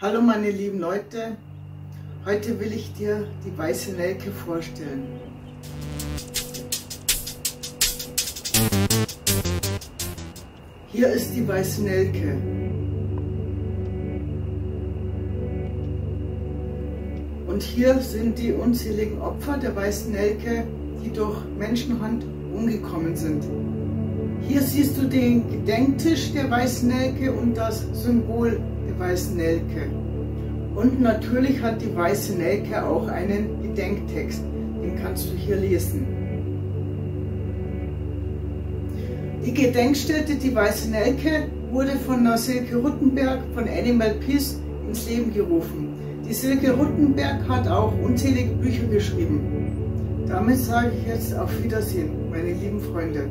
Hallo meine lieben Leute, heute will ich dir die weiße Nelke vorstellen. Hier ist die weiße Nelke. Und hier sind die unzähligen Opfer der weißen Nelke, die durch Menschenhand umgekommen sind. Hier siehst du den Gedenktisch der Weißen Nelke und das Symbol Weißen Nelke. Und natürlich hat die Weiße Nelke auch einen Gedenktext. Den kannst du hier lesen. Die Gedenkstätte Die Weiße Nelke wurde von der Silke Ruttenberg von Animal Peace ins Leben gerufen. Die Silke Ruttenberg hat auch unzählige Bücher geschrieben. Damit sage ich jetzt auf Wiedersehen, meine lieben Freunde.